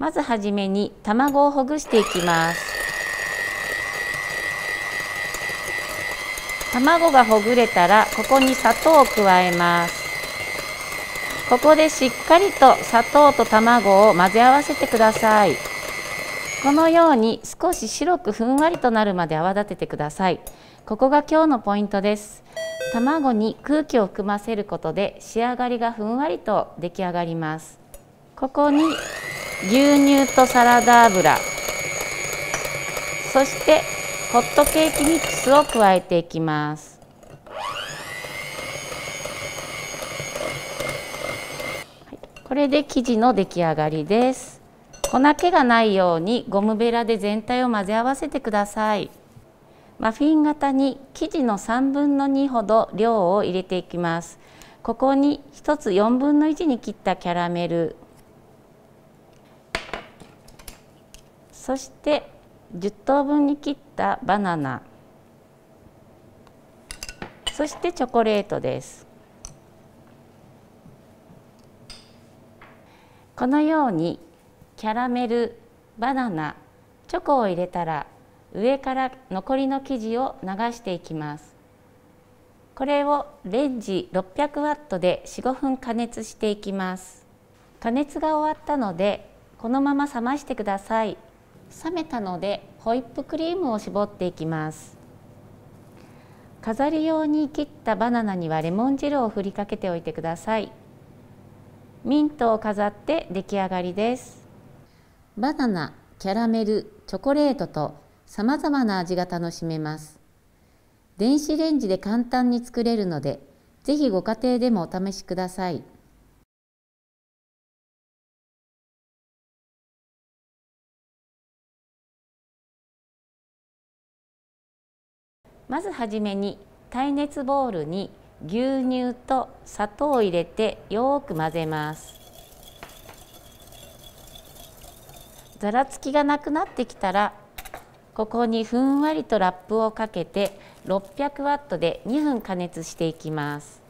まずはじめに卵をほぐしていきます。卵がほぐれたらここに砂糖を加えます。ここでしっかりと砂糖と卵を混ぜ合わせてください。このように少し白くふんわりとなるまで泡立ててください。ここが今日のポイントです。卵に空気を含ませることで仕上がりがふんわりと出来上がります。ここに牛乳とサラダ油。そしてホットケーキミックスを加えていきます。これで生地の出来上がりです。粉気がないようにゴムベラで全体を混ぜ合わせてください。マフィン型に生地の3分の2ほど量を入れていきます。ここに1つ4分の1に切ったキャラメル。そして10等分に切ったバナナ。そしてチョコレートです。このようにキャラメルバナナチョコを入れたら上から残りの生地を流していきます。これをレンジ600ワットで4、5分加熱していきます。加熱が終わったのでこのまま冷ましてください。冷めたのでホイップクリームを絞っていきます。飾り用に切ったバナナにはレモン汁を振りかけておいてください。ミントを飾って出来上がりです。バナナ、キャラメル、チョコレートとさまざまな味が楽しめます。電子レンジで簡単に作れるのでぜひご家庭でもお試しください。まずはじめに耐熱ボウルに牛乳と砂糖を入れてよく混ぜます。ざらつきがなくなってきたらここにふんわりとラップをかけて600ワットで2分加熱していきます。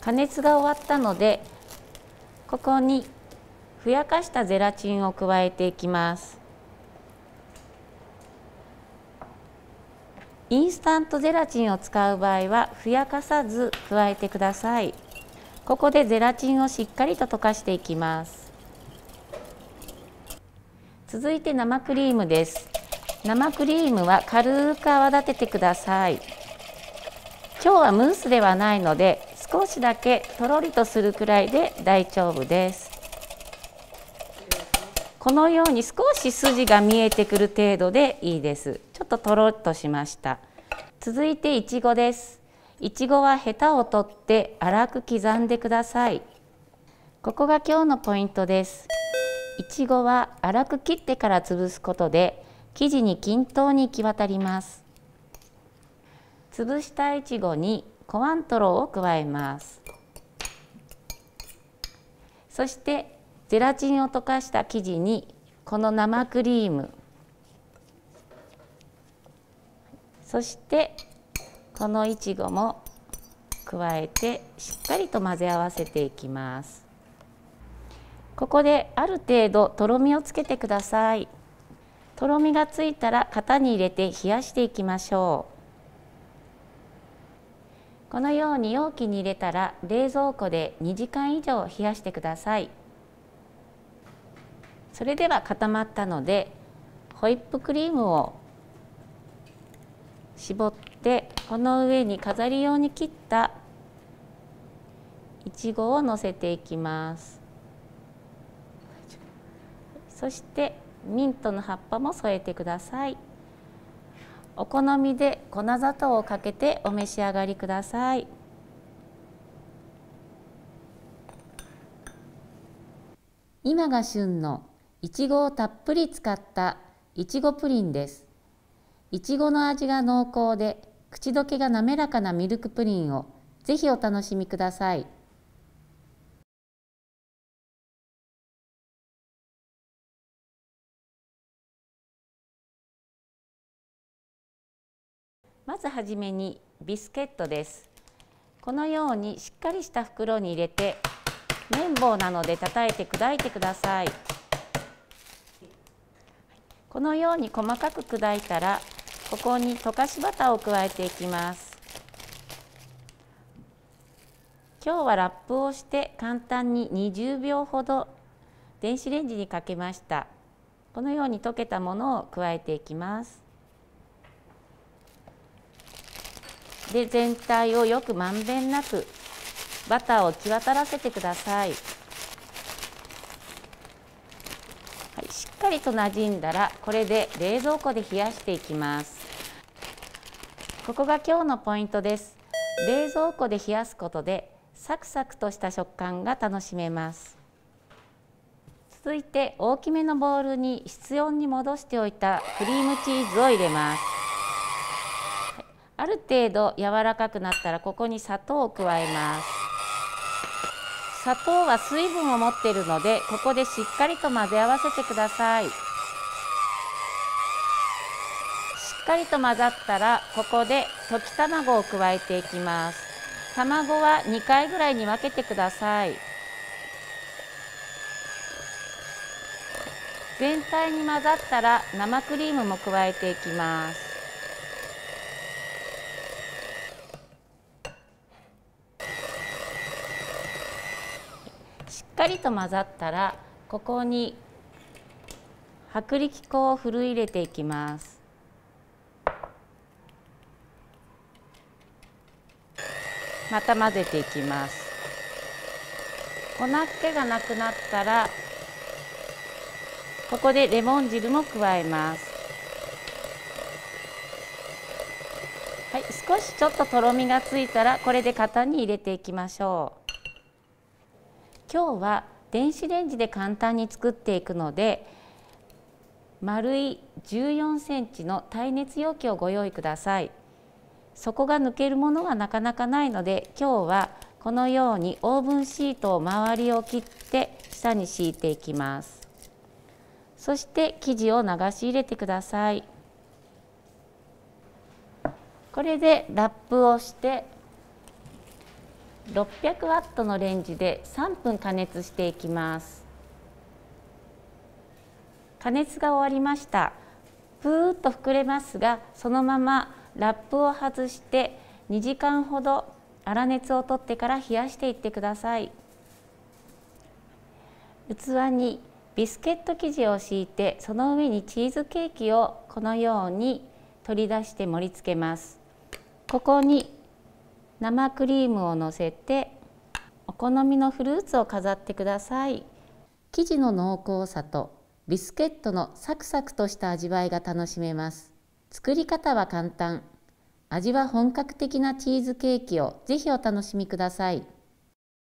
加熱が終わったのでここにふやかしたゼラチンを加えていきます。インスタントゼラチンを使う場合はふやかさず加えてください。ここでゼラチンをしっかりと溶かしていきます。続いて生クリームです。生クリームは軽く泡立ててください。今日はムースではないので少しだけとろりとするくらいで大丈夫です。このように少し筋が見えてくる程度でいいです。ちょっととろっとしました。続いていちごです。いちごはヘタを取って粗く刻んでください。ここが今日のポイントです。いちごは粗く切ってから潰すことで生地に均等に行き渡ります。潰したいちごにコアントロを加えます。そしてゼラチンを溶かした生地にこの生クリーム。そしてこのいちごも加えてしっかりと混ぜ合わせていきます。ここである程度とろみをつけてください。とろみがついたら型に入れて冷やしていきましょう。このように容器に入れたら冷蔵庫で2時間以上冷やしてください。それでは固まったのでホイップクリームを絞ってこの上に飾り用に切ったいちごをのせていきます。そしてミントの葉っぱも添えてください。お好みで粉砂糖をかけてお召し上がりください。今が旬のいちごをたっぷり使ったいちごプリンです。いちごの味が濃厚で口どけが滑らかなミルクプリンをぜひお楽しみください。まずはじめにビスケットです。このようにしっかりした袋に入れて綿棒なので叩いて砕いてくださいこのように細かく砕いたらここに溶かしバターを加えていきます。今日はラップをして簡単に20秒ほど電子レンジにかけました。このように溶けたものを加えていきます。で全体をよくまんべんなくバターを行き渡らせてください、はい、しっかりとなじんだらこれで冷蔵庫で冷やしていきます。ここが今日のポイントです。冷蔵庫で冷やすことでサクサクとした食感が楽しめます。続いて大きめのボウルに室温に戻しておいたクリームチーズを入れます。ある程度柔らかくなったらここに砂糖を加えます。砂糖は水分を持っているのでここでしっかりと混ぜ合わせてください。しっかりと混ざったらここで溶き卵を加えていきます。卵は2回ぐらいに分けてください。全体に混ざったら生クリームも加えていきます。かりと混ざったらここに薄力粉をふるい入れていきます。また混ぜていきます。粉っ気がなくなったらここでレモン汁も加えます。はい、少しちょっととろみがついたらこれで型に入れていきましょう。今日は電子レンジで簡単に作っていくので丸い14センチの耐熱容器をご用意ください。底が抜けるものがなかなかないので今日はこのようにオーブンシートを周りを切って下に敷いていきます。そして生地を流し入れてください。これでラップをして600ワットのレンジで3分加熱していきます。加熱が終わりました。ぷーっと膨れますがそのままラップを外して2時間ほど粗熱を取ってから冷やしていってください。器にビスケット生地を敷いてその上にチーズケーキをこのように取り出して盛り付けます。ここに生クリームをのせてお好みのフルーツを飾ってください。生地の濃厚さとビスケットのサクサクとした味わいが楽しめます。作り方は簡単。味は本格的なチーズケーキをぜひお楽しみください。